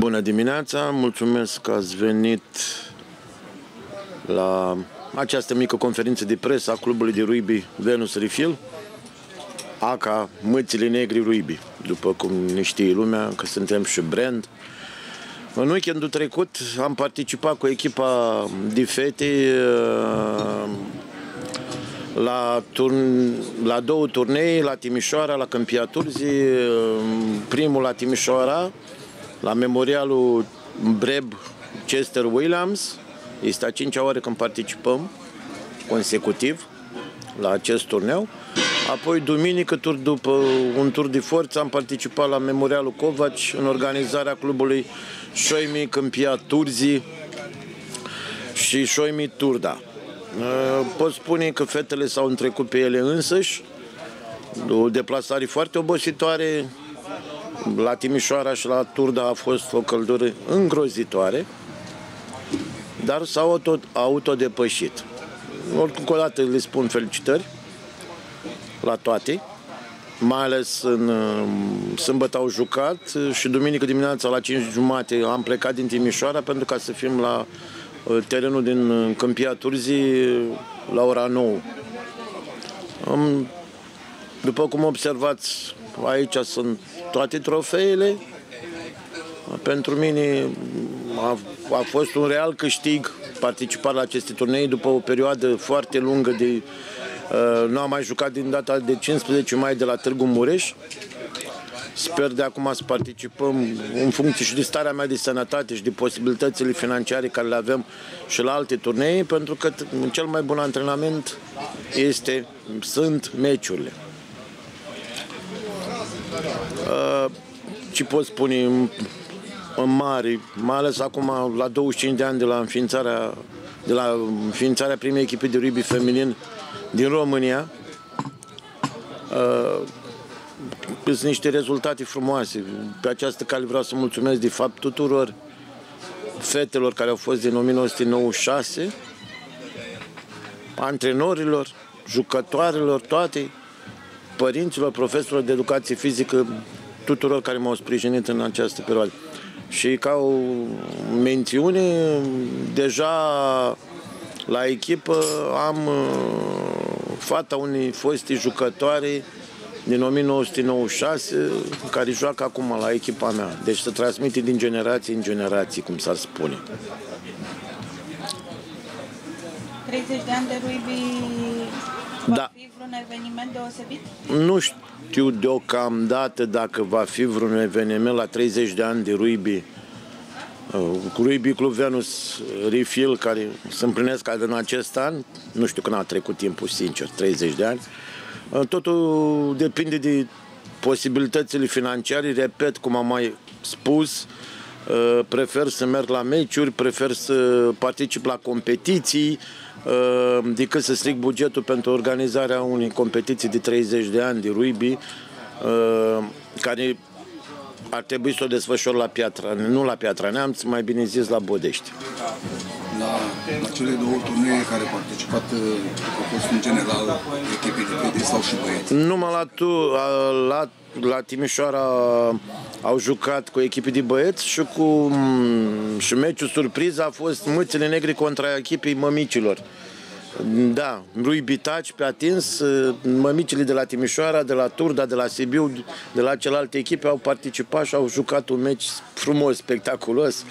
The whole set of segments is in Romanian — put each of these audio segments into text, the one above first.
Bună dimineața, mulțumesc că ați venit la această mică conferință de presă a clubului de rugby Venus Refill, ACA Mâțile Negri Rugby, după cum ne știe lumea că suntem și brand. În weekendul trecut am participat cu echipa de fete uh, la, turn, la două turnee, la Timișoara, la Câmpia Turzi, uh, primul la Timișoara, la memorialul Breb Chester Williams. Este a cincea oară când participăm consecutiv la acest turneu. Apoi, duminică, tur, după un tur de forță, am participat la Memorialul Covaci în organizarea clubului Șoimi Câmpia Turzi și Șoimi Turda. Uh, pot spune că fetele s-au întrecut pe ele însăși, o deplasare foarte obositoare, la Timișoara și la Turda a fost o căldură îngrozitoare, dar s-au auto, autodepășit. Oricum, o dată le spun felicitări la toate, mai ales în um, sâmbătă au jucat și duminică dimineața la 5 jumate am plecat din Timișoara pentru ca să fim la uh, terenul din uh, Câmpia Turzii la ora 9. După cum observați, aici sunt toate trofeele. Pentru mine a, a fost un real câștig participa la aceste turnee după o perioadă foarte lungă de uh, nu am mai jucat din data de 15 mai de la Târgu Mureș. Sper de acum să participăm în funcție și de starea mea de sănătate și de posibilitățile financiare care le avem și la alte turnee, pentru că cel mai bun antrenament este, sunt meciurile. Uh, ce pot spune în mare, mai ales acum la 25 de ani de la înființarea, de la înființarea primei echipe de rugby feminin din România. Uh, sunt niște rezultate frumoase. Pe această cale vreau să mulțumesc de fapt tuturor fetelor care au fost din 1996, antrenorilor, jucătoarelor, toate părinților, profesorilor de educație fizică, tuturor care m-au sprijinit în această perioadă. Și ca o mențiune, deja la echipă am uh, fata unei foste jucătoare din 1996 care joacă acum la echipa mea. Deci se transmite din generație în generație, cum s-ar spune. 30 de ani de rugby Va da. fi vreun eveniment deosebit? Nu știu deocamdată dacă va fi vreun eveniment la 30 de ani de rugby. Uh, cu Rugby Club Venus Refill, care se împlinesc în acest an, nu știu când a trecut timpul, sincer, 30 de ani. Uh, totul depinde de posibilitățile financiare, repet, cum am mai spus, uh, prefer să merg la meciuri, prefer să particip la competiții, Uh, decât să stric bugetul pentru organizarea unei competiții de 30 de ani de rugby, uh, care ar trebui să o desfășor la Piatra, nu la Piatra Neamț, mai bine zis la Bodești. La, la cele două turnee care au participat, uh, au fost în general echipe de fete sau și băieți? Numai la, tu, la, la Timișoara au jucat cu echipe de băieți și cu mm, și meciul surpriză a fost Mâțile Negri contra echipei Mămicilor. Da, Rui Bitaci pe atins, mămicile de la Timișoara, de la Turda, de la Sibiu, de la celelalte echipe au participat și au jucat un meci frumos, spectaculos.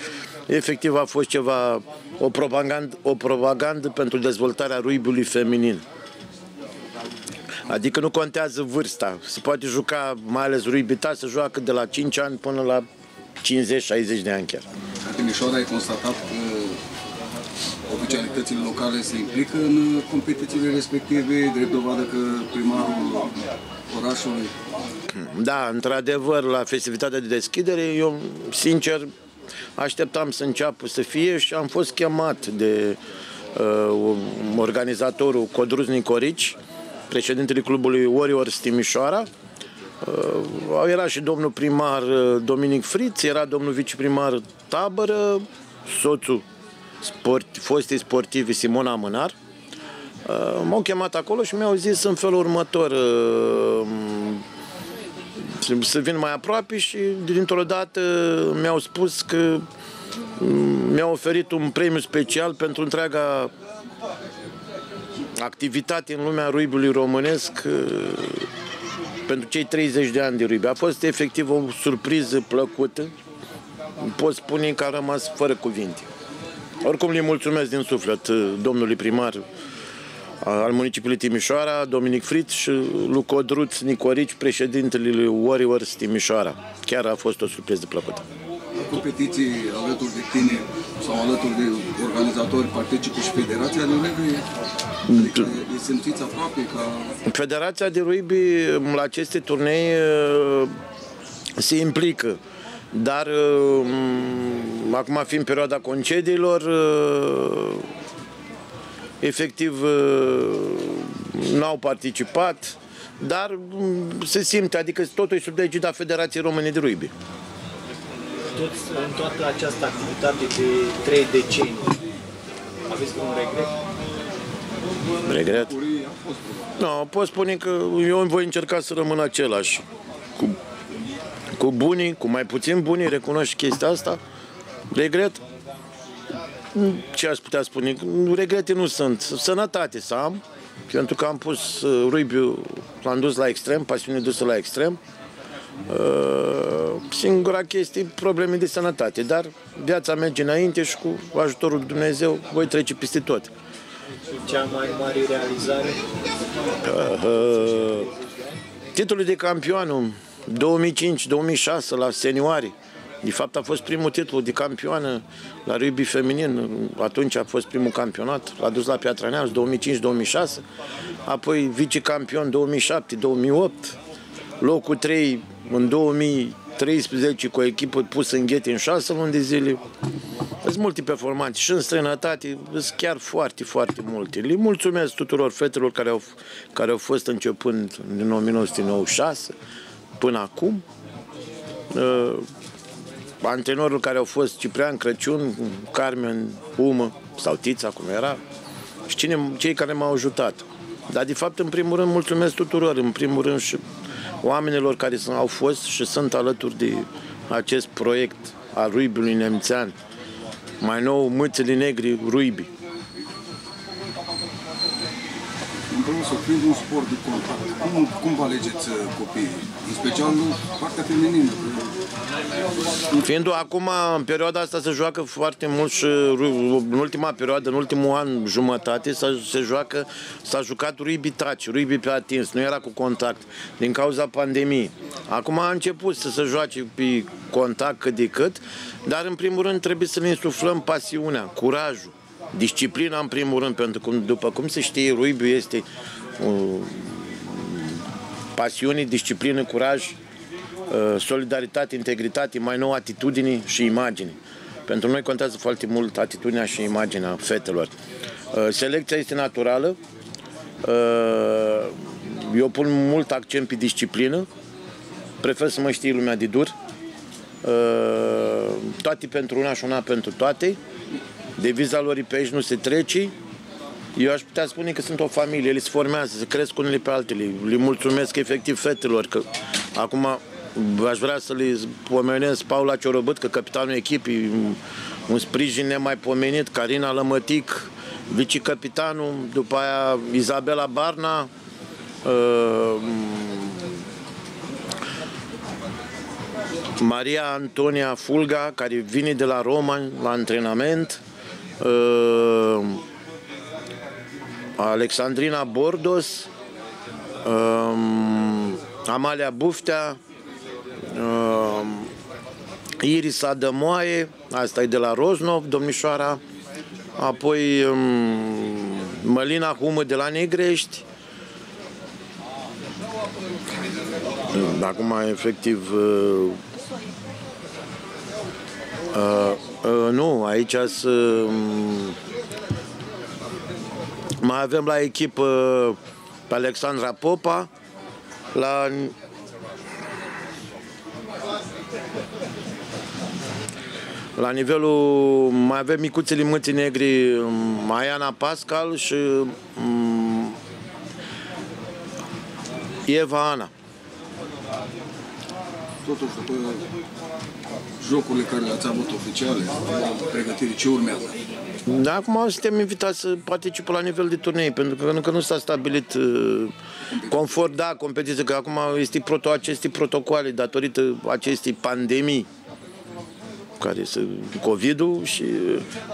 Efectiv a fost ceva, o propagandă, o propagandă pentru dezvoltarea ruibiului feminin. Adică nu contează vârsta. Se poate juca, mai ales ruibita, să joacă de la 5 ani până la 50-60 de ani chiar. Timișoara ai constatat că oficialitățile locale se implică în competițiile respective, drept dovadă că primarul orașului... Da, într-adevăr, la festivitatea de deschidere, eu, sincer, așteptam să înceapă să fie și am fost chemat de uh, organizatorul Codruz Nicorici, președintele clubului Warriors Timișoara. Uh, era și domnul primar uh, Dominic Friț, era domnul viceprimar Tabără, soțul sport, fostei sportivi Simona Mânar. Uh, m-au chemat acolo și mi-au zis în felul următor să vin mai aproape și dintr-o dată mi-au spus că mm, mi-au oferit un premiu special pentru întreaga activitate în lumea ruibiului românesc pentru cei 30 de ani de ruibi. A fost efectiv o surpriză plăcută. Pot spune că a rămas fără cuvinte. Oricum le mulțumesc din suflet domnului primar al municipiului Timișoara, Dominic Frit și lui Codruț Nicorici, președintele Warriors Timișoara. Chiar a fost o surpriză plăcută. Competiții alături de tine sau alături de organizatori participă și Federația de Rugby? Adică îi simțiți aproape ca... Federația de Rugby la aceste turnee se implică. Dar acum fiind perioada concediilor, efectiv n-au participat, dar se simte, adică totul e sub egida Federației Române de Rugby. Toți, în toată această activitate de trei decenii, aveți un regret? Regret? Nu, no, pot spune că eu voi încerca să rămân același. Cu, cu bunii, cu mai puțin bunii, recunoști chestia asta. Regret? ce aș putea spune? Regrete nu sunt. Sănătate să am, pentru că am pus uh, ruibiu, l-am dus la extrem, pasiune dusă la extrem. Uh, singura chestie, probleme de sănătate, dar viața merge înainte și cu ajutorul Dumnezeu voi trece peste tot. Cea mai mare realizare? Uh, titlul de campioană 2005-2006 la senioare. De fapt a fost primul titlu de campioană la rugby feminin. Atunci a fost primul campionat. L-a dus la Piatra Neamț 2005-2006. Apoi vicecampion 2007-2008. Locul 3 în 2013 cu o echipă pusă în ghete în 6 luni de zile. Sunt multe performanțe și în străinătate, sunt chiar foarte, foarte multe. Le mulțumesc tuturor fetelor care au, care au fost începând din 1996 până acum. Uh, antrenorul care au fost Ciprian Crăciun, Carmen Umă sau Tița, cum era, și cine, cei care m-au ajutat. Dar, de fapt, în primul rând, mulțumesc tuturor, în primul rând și oamenilor care sunt, au fost și sunt alături de acest proiect al Ruibiului Nemțean. Mai nou, Mâțele Negri Ruibi. Împreună să fiind un sport de contact, cum, cum vă alegeți uh, copiii? În special partea feminină. Fiind acum, în perioada asta se joacă foarte mult și în ultima perioadă, în ultimul an jumătate, se joacă, s-a jucat rugby touch, rugby pe atins, nu era cu contact, din cauza pandemiei. Acum a început să se joace pe contact cât de cât, dar în primul rând trebuie să ne insuflăm pasiunea, curajul, disciplina în primul rând, pentru că după cum se știe, rugby este uh, pasiune, disciplină, curaj, Uh, solidaritate, integritate, mai nou atitudini și imagini. Pentru noi contează foarte mult atitudinea și imaginea fetelor. Uh, selecția este naturală. Uh, eu pun mult accent pe disciplină. Prefer să mă știe lumea de dur. Toate pentru una și una pentru toate. Deviza lor pe aici nu se trece. Eu aș putea spune că sunt o familie, ele se formează, se cresc unele pe altele. Le mulțumesc efectiv fetelor că acum aș vrea să le pomenesc Paula Ciorobât, că capitanul echipii, un sprijin nemaipomenit, Carina Lămătic, vicecapitanul, după aia Izabela Barna, uh, Maria Antonia Fulga, care vine de la Roma la antrenament, uh, Alexandrina Bordos, uh, Amalia Buftea, uh, Iris Adămoaie, asta e de la Roznov, domnișoara, apoi um, Mălina Humă de la Negrești, Acum, efectiv, uh, uh, uh, nu, aici să, uh, mai avem la echipă pe Alexandra Popa, la La nivelul, mai avem micuțele mâții negri, Maiana Pascal și um, Eva Ana. totuși după jocurile care le-ați avut oficiale, pregătirii, ce urmează? Da, acum suntem invitați să participăm la nivel de turnei, pentru că încă nu s-a stabilit uh, confort, da, competiție, că acum este proto, aceste protocoale datorită acestei pandemii care este COVID-ul și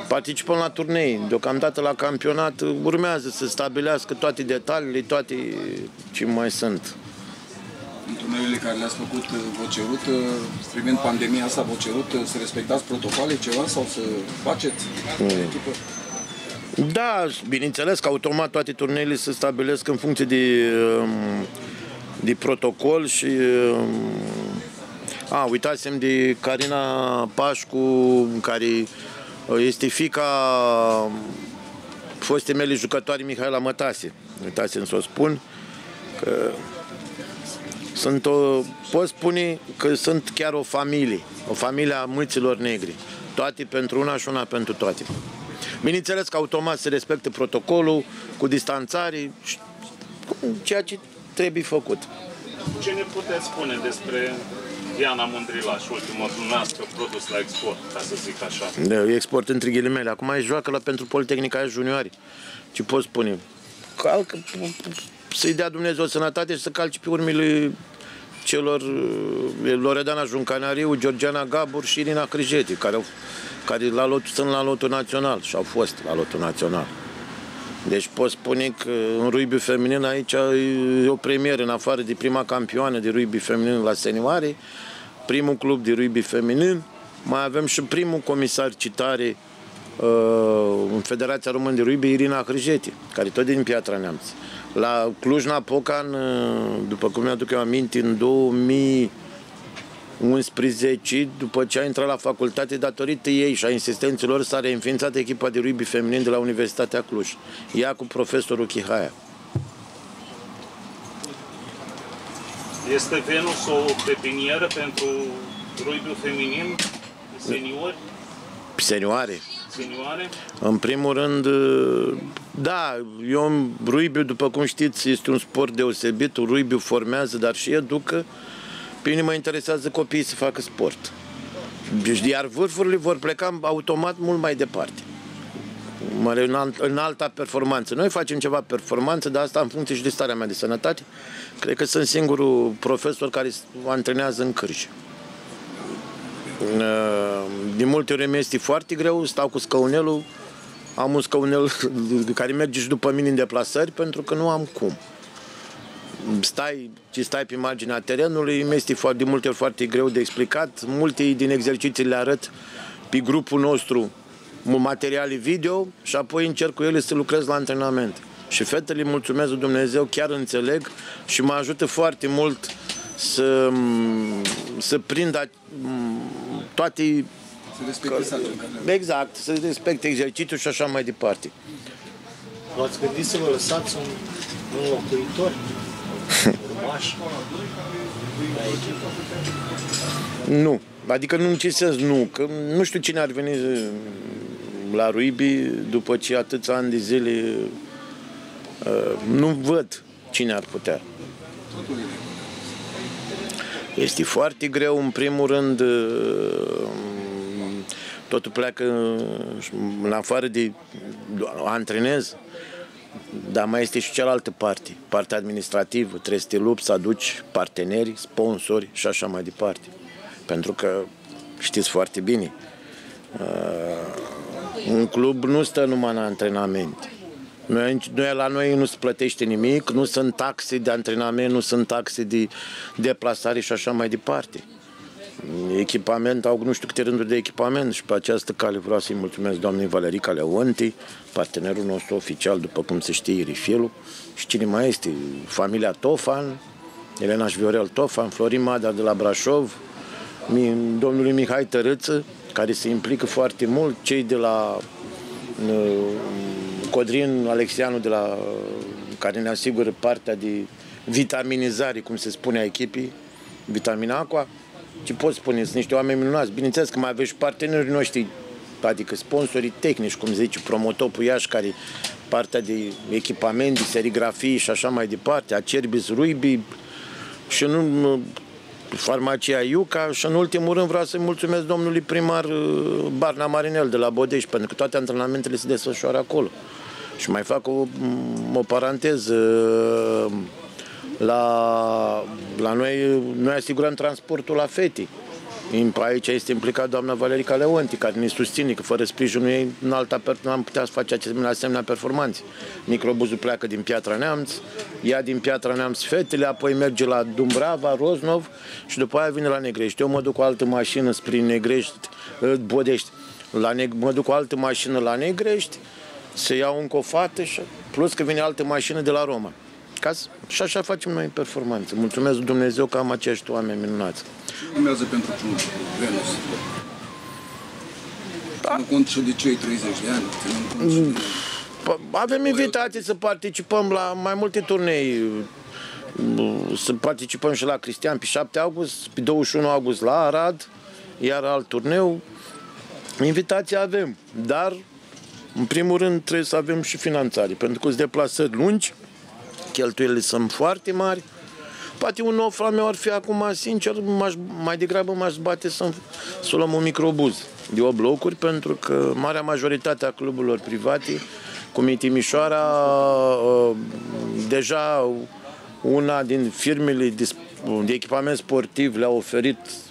participăm la turnei. Deocamdată la campionat urmează să stabilească toate detaliile, toate ce mai sunt. În turneurile care le-ați făcut, vă cerut, privind pandemia asta, vă cerut să respectați protocole, ceva sau să faceți mm. echipă? Da, bineînțeles că automat toate turneile se stabilesc în funcție de, um, de protocol și um, a, uitați-mi de Carina Pașcu, care uh, este fica foste mele jucătoare Mihaela Mătase. Uitați-mi să o spun că sunt o, pot spune că sunt chiar o familie, o familie a mâților negri. Toate pentru una și una pentru toate. Bineînțeles că automat se respectă protocolul cu distanțare, ceea ce trebuie făcut. Ce ne puteți spune despre Diana Mândrilaș, ultimul dumneavoastră produs la export, ca să zic așa. Da, export între ghilimele. Acum e joacă la pentru Politehnica juniori. Ce pot spune? Calcă, să-i dea Dumnezeu sănătate și să calci pe urmile celor Loredana Juncanariu, Georgiana Gabur și Irina Crijeti, care, au, care la lot, sunt la lotul național și au fost la lotul național. Deci pot spune că în rugby feminin aici e o premieră, în afară de prima campioană de rugby feminin la senioare, primul club de rugby feminin, mai avem și primul comisar citare uh, în Federația Română de Rugby, Irina Hrijeti, care tot din Piatra Neamț. La Cluj-Napoca, uh, după cum mi-aduc eu aminte, în 2000 11, după ce a intrat la facultate, datorită ei și a insistenților, s-a reînființat echipa de rugby feminin de la Universitatea Cluj. Ea cu profesorul Chihaia. Este Venus o pepinieră pentru rugby feminin, seniori? Senioare. Senioare? În primul rând, da, eu rugby, după cum știți, este un sport deosebit, rugby formează, dar și educă. Pe mine mă interesează copiii să facă sport. Deci, iar vârfurile vor pleca automat mult mai departe. În, alt, în alta performanță. Noi facem ceva performanță, dar asta în funcție și de starea mea de sănătate. Cred că sunt singurul profesor care antrenează în cârje. De multe ori mi este foarte greu, stau cu scăunelul, am un scăunel care merge și după mine în deplasări pentru că nu am cum stai, ci stai pe marginea terenului, mi este de multe ori foarte greu de explicat. Multe din exerciții le arăt pe grupul nostru materiale video și apoi încerc cu ele să lucrez la antrenament. Și fetele, mulțumesc Dumnezeu, chiar înțeleg și mă ajută foarte mult să, să prind toate... Să respecte Exact, să respecte exercițiul și așa mai departe. V-ați gândit să vă lăsați un, un locuitor nu. Adică nu în ce sens nu. Că nu știu cine ar veni la Ruibi după ce atâția ani de zile uh, nu văd cine ar putea. Este foarte greu, în primul rând, uh, totul pleacă în afară de antrenez, dar mai este și cealaltă parte, partea administrativă. Trebuie să te lupți, să aduci parteneri, sponsori și așa mai departe. Pentru că știți foarte bine, uh, un club nu stă numai în antrenamente. Noi, noi, la noi nu se plătește nimic, nu sunt taxe de antrenament, nu sunt taxe de deplasare și așa mai departe echipament, au nu știu câte rânduri de echipament și pe această cale vreau să-i mulțumesc doamnei Valerica Leonti, partenerul nostru oficial, după cum se știe, Rifielul, și cine mai este, familia Tofan, Elena și Viorel Tofan, Florin Mada de la Brașov, domnului Mihai Tărâță, care se implică foarte mult, cei de la uh, Codrin Alexianu, de la, care ne asigură partea de vitaminizare, cum se spune, a echipii, vitamina Aqua, ce pot spune, sunt niște oameni minunați. Bineînțeles că mai aveți și partenerii noștri, adică sponsorii tehnici, cum zice, Promotopul Iași, care partea de echipament, de serigrafii și așa mai departe, Acerbis Ruibi și nu farmacia Iuca și în ultimul rând vreau să-i mulțumesc domnului primar uh, Barna Marinel de la Bodeș, pentru că toate antrenamentele se desfășoară acolo. Și mai fac o, o paranteză. La, la noi, noi asigurăm transportul la fetii. Aici este implicat doamna Valerica Leonti, care ne susține că fără sprijinul ei în alta nu am putea să face asemenea, asemenea performanțe. Microbuzul pleacă din Piatra Neamț, ia din Piatra Neamț fetele, apoi merge la Dumbrava, Roznov și după aia vine la Negrești. Eu mă duc cu o altă mașină spre Negrești, Bodești, la ne- mă duc cu o altă mașină la Negrești, să iau încă o fată și plus că vine altă mașină de la Roma. Ca să, și așa facem noi performanțe. Mulțumesc Dumnezeu că am acești oameni minunați. Urmează pentru club, Venus. Da. Nu cont și de cei 30 de ani. Cont și de... Avem invitații să participăm la mai multe turnei. Să participăm și la Cristian pe 7 august, pe 21 august la Arad, iar alt turneu. Invitații avem, dar în primul rând trebuie să avem și finanțare, pentru că sunt deplasări lungi, cheltuielile sunt foarte mari. Poate un nou al meu ar fi acum, sincer, mai degrabă m-aș bate să, să luăm un microbuz de 8 blocuri, pentru că marea majoritate a cluburilor private, cum e Timișoara, uh, deja una din firmele de, de echipament sportiv le-a oferit Uh,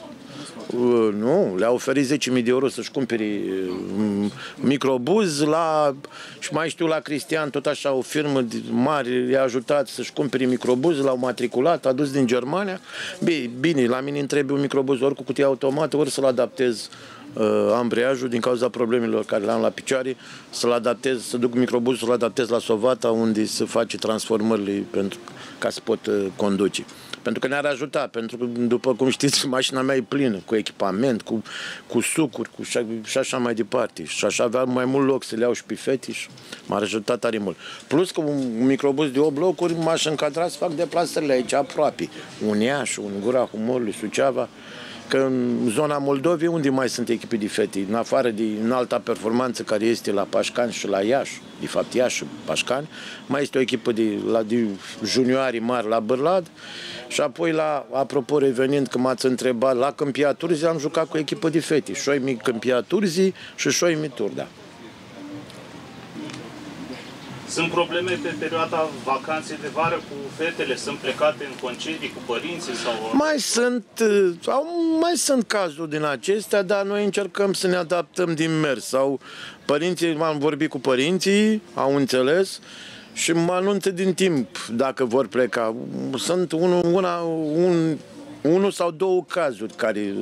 nu, le-a oferit 10.000 de euro să-și cumpere uh, microbuz la, și mai știu la Cristian, tot așa o firmă mare i-a ajutat să-și cumpere microbuz, l-au matriculat, adus din Germania. Bine, bine, la mine îmi trebuie un microbuz ori cu cutie automată, ori să-l adaptez uh, ambreiajul din cauza problemelor care le-am la picioare, să-l adaptez, să duc microbuzul, să-l adaptez la Sovata, unde se face transformările pentru ca să pot uh, conduce. Pentru că ne-ar ajuta, pentru că, după cum știți, mașina mea e plină cu echipament, cu, cu sucuri, cu și, și așa mai departe. Și așa avea mai mult loc să le iau și pe fetiș. M-ar ajuta tare mult. Plus că un microbus de 8 locuri m-aș încadra să fac deplasările aici aproape. Un Iași, un Gura Humorului, Suceava. Că în zona Moldovei, unde mai sunt echipe de fete? În afară de înalta performanță care este la Pașcani și la Iași, de fapt Iași și Pașcani, mai este o echipă de, la, de junioari mari la Bârlad și apoi la, apropo revenind că m-ați întrebat, la Câmpia Turzi am jucat cu echipă de fete, Șoimi Câmpia Turzi și Șoimi Turda. Sunt probleme pe perioada vacanței de vară cu fetele? Sunt plecate în concedii cu părinții? sau? Mai sunt, sau mai sunt cazuri din acestea, dar noi încercăm să ne adaptăm din mers. Sau părinții, am vorbit cu părinții, au înțeles, și mă anunță din timp dacă vor pleca. Sunt un, una, un unul sau două cazuri care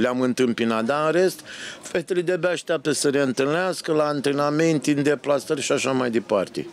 le-am întâmpinat, dar în rest, fetele de-abia așteaptă să reîntâlnească la antrenamente, în deplasări și așa mai departe.